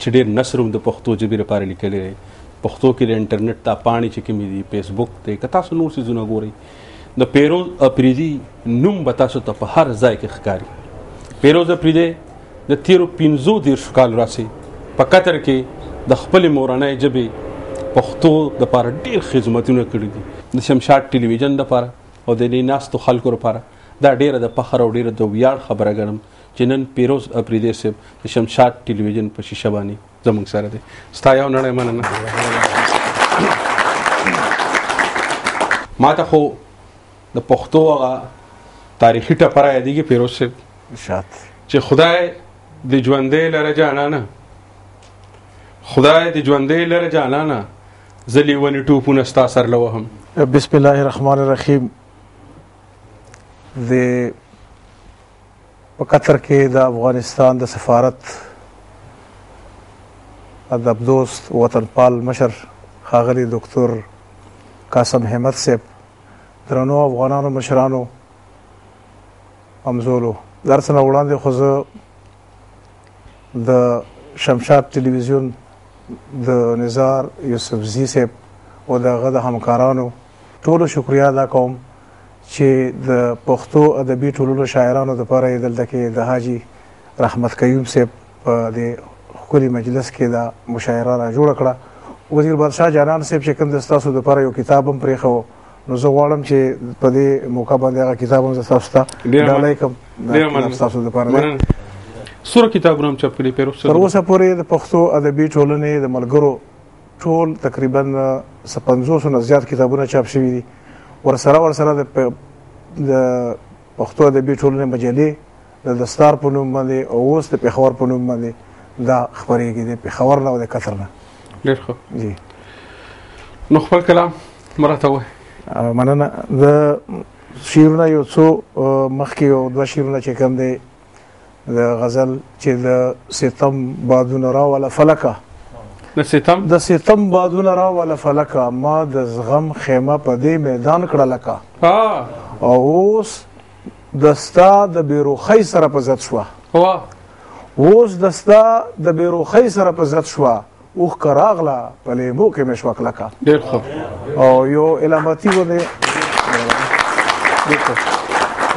چې ډېر نثر هم د پښتو ژبې لپاره لیکلی دی پښتو کې د انټرنیټ دا پاڼې چې کومې دي فیسبوک دی که تاسو نور څیزونه ګورئ د پیروز اپریدي نوم به تاسو ته په هر ځای کې ښکاري پیروز اپریدي د تیرو پنځو دیرشو کال راسي په قطر کې د خپل مورنۍ ژبې پښتو د پاره ډیر خدمتونه کړی دي د شمشاد ټلویزیون د پاره او د ناستو خلکو لپاره دا ډیره د فخر او ډیره د ویاړ خبره ګڼم چې نن پیروز اپریدی صاحب د شمشاد ټلویزیون په شیشه باندې زموږ سره دی ستا یو نړۍ مننه ما ته خو د پښتو هغه تاریخي ټپره یادېږي پیروز صاحب چې خدای د ژوندې لره جانانه خدای د ژوندې لره جانانه زه لیونی ټوپونه ستا سر له وهم بسم الله الرحمن الرحیم د په قطر کې د افغانستان د سفارت ادب دوست وطنپال مشر ښاغلی دکتور قاسم همت صاحب درنو افغانانو مشرانو همزولو درس نه وړاندې خو زه د شمشاد ټلویزیون د نزار یوسفزی صاحب او دغه د همکارانو ټولو شکریه ادا کوم چې د پښتو ادبي ټولنو شاعرانو لپاره یې دلته کې د حاجي رحمت قیوم صاحب په دې ښکلي مجلس کې دا مشاعره را جوړه کړه وزیر بادشاه جانان صاحب چې کوم د ستاسو لپاره یو کتاب هم پرېښو نو زه غواړم چې په دې موقع باندې هغه کتاب هم تاسو ته ډالۍ کوم دا تاسو لپاره دی سور کتابونه هم چاپ کړي پر اوسه پورې د پښتو ادبي ټولنې د ملګرو ټول تقریبا څه پنځوسو نه زیات کتابونه چاپ شوي دي ورسره ورسره د د پښتو ادبي ټولنې مجلې د دستار په نوم باندې او اوس د پېښور په نوم باندې دا خبرېږي د پېښور نه او د قطر نه ډېر ښه جی نو خپل کلام مراته وای مننه د شیرونه یو څو مخکې یو دوه شیرونه چې کوم دی د غزل چې د ستم بادونه راواله فلکه د ستم د ستم بادونه راواله فلکه ما د زغم خیمه په دې میدان کړه لکه او اوس دستا د بیروخی سره په زت شو اوس دستا د بیروخی سره په زت شو اوښکه راغله په لیمو کې مې شوه کلکه ډېر ښه او یو علامتي غوندې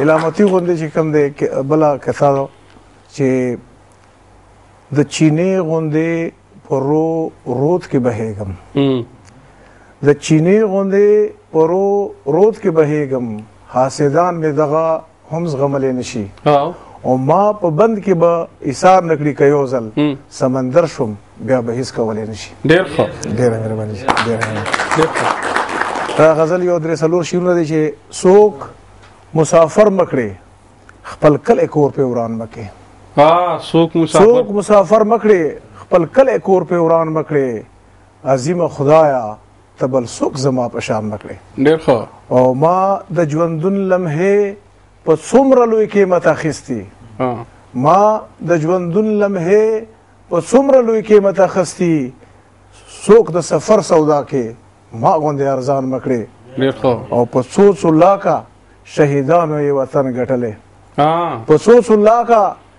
علامتي غوندې چې کوم دی بله کسا ده چې د چینې غوندې په رو رود کې بهېږم د چینې غوندې په رو رود کې بهېږم حاسدان مې دغه هم زغملې نشي او ما په بند کې به ایثار نکړي کيو ځل سمندر شوم بیا به هیڅ کولای نشي ډیر ښه ډیر مهرباني ډیر ډیر دا غزل یو درې سلور شیرونه دي چې څوک مسافر مکړي خپل کله کور په وران مکه ها څوک مسافر څوک مسافر مکړي خپل کله کور په وران مکړي عظیم خدایا ته بل څوک زما په شان نکړي ډیر ښه او ما د ژوندون لمحه په څومره لوی قیمت اخیستی ما د ژوندون لمحه په څومره لوی قیمت اخیستی څوک د سفر سودا کې ما غوندې ارزان مکړي ډیر ښه او په څو څو لاکه شهیدانو یې وطن ګټلې په څو څو لاکه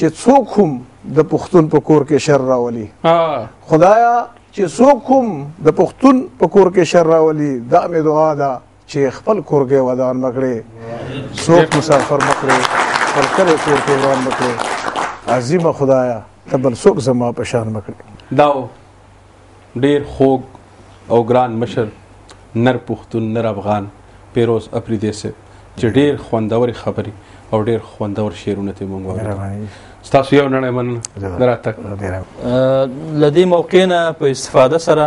چه څوک هم د پښتون په کور کې شر راولي خدایا چې څوک هم د پښتون په کور کې شر راولي دا مې دعا ده چې خپل کورګې ودان مکړي څوک مسافر مکړي خپل کله کور کې ودان مکړي عظیم خدایا ته بل څوک زما په شان مکړي داو ډیر خوږ او ګران مشر نر پښتون نر افغان پیروز اپریدی صاحب چې ډیر خوندور خبري او ډیر خوندور شعرونه ته مونږ وایو تاسو یو نړۍ من دراتک لدی موقع نه په استفاده سره